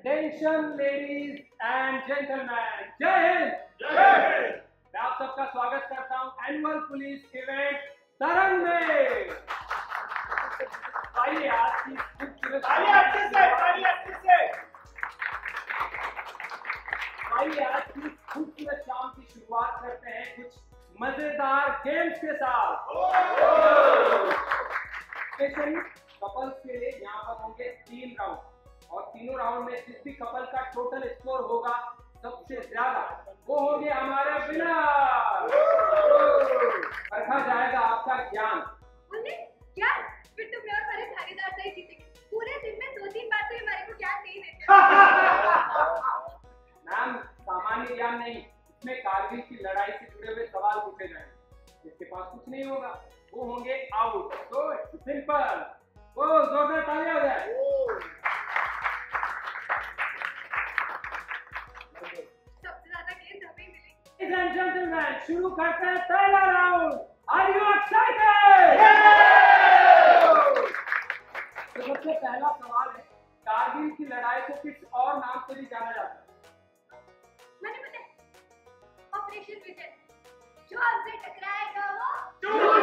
Attention ladies and gentlemen, जय हिंद जय हिंद मैं आप सबका स्वागत करता हूँ एनुअल पुलिस इवेंट तरंग में। आइए आज की खूबसूरत ताली अच्छे से ताली अच्छे से। आइए आज की खूबसूरत शाम की शुरुआत करते हैं कुछ मज़ेदार गेम्स के साथ। स्पेशली कपल्स के लिए यहाँ पर होंगे तीन राउंड और तीनों राउंड में जिस भी कपल का टोटल स्कोर होगा सबसे ज़्यादा। वो होंगे हमारे विनर रखा जाएगा आपका ज्ञान। फिर तो प्योर वाले थानेदार से जीतेंगे। पूरे दिन में दो तीन बार तो हमारे को ज्ञान नहीं देते। मैम सामान्य ज्ञान नहीं इसमें कारगिल की लड़ाई से जुड़े हुए सवाल पूछे जाएँगे जिसके पास कुछ नहीं होगा वो होंगे आउट तो सिंपल ओ जोरदार शुरू करते हैं पहला राउंड आर यू एक्साइटेड तो सबसे पहला सवाल है कारगिल की लड़ाई को किस और नाम से भी जाना जाता है मैंने पता ऑपरेशन विजय जो हमसे टकराएगा वो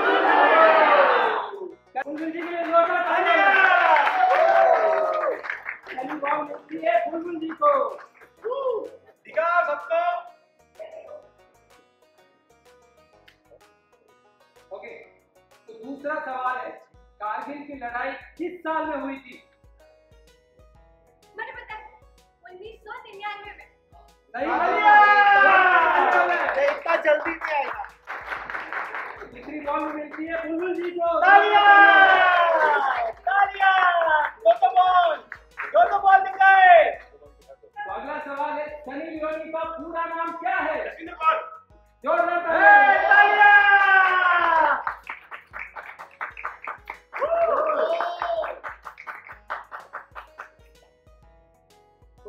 कारगिल की लड़ाई किस साल में हुई थी? मैंने पता उन्नीस सौ निन्यानवे में। इतना जल्दी नहीं आएगा। डिग्री बॉल मिलती है बुलबुल जी को।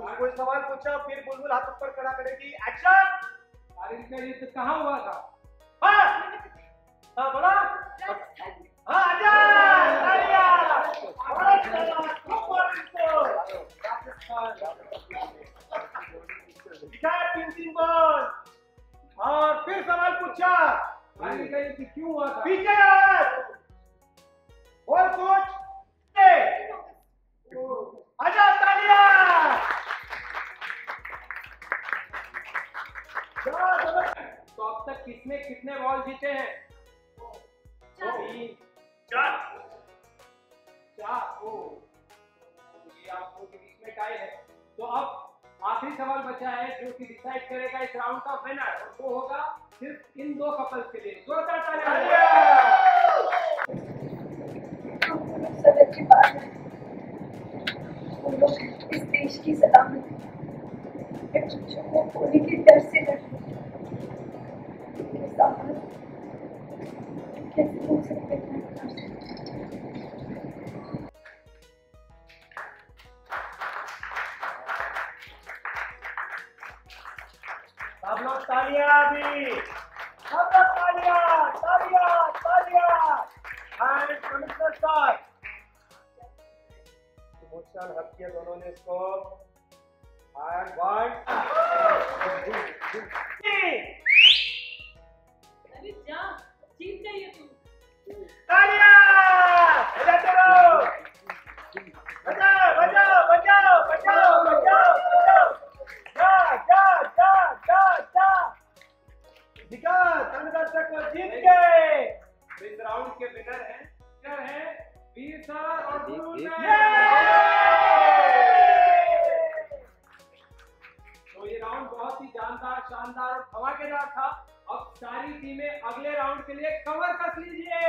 कुछ कोई सवाल पूछा, फिर बुलबुल हाथ ऊपर खड़ा करेगी एक्शन युद्ध कहाँ हुआ था? हाँ बोला। हाँ तालियाँ इसको दिखाया, तीन तीन और फिर सवाल पूछा क्यों हुआ था? पीछे तो अब तक किसने कितने बॉल जीते हैं? चार। चार। चार ओ। ये आप लोगों के बीच में टाई है। तो अब आखिरी सवाल बचा है जो कि डिसाइड करेगा इस राउंड का विनर और वो होगा सिर्फ़ इन दो कपल्स के लिए। जोरदार तालियाँ हैं इस देश की सलामती बच्चों को गोली के डर से लड़ सामने कैसे हो सकते हैं सब लोग तालियाँ भी सब लोग तालियाँ तालियाँ तालियाँ एंड कमिश्नर साहब इमोशनल हक किया दोनों ने इसको एंड वन जीत गए। इस राउंड के विनर हैं विनर हैं वीर सर और गुरु! तो ये राउंड बहुत ही जानदार शानदार और धमाकेदार था। अब सारी टीमें अगले राउंड के लिए कवर कस लीजिए!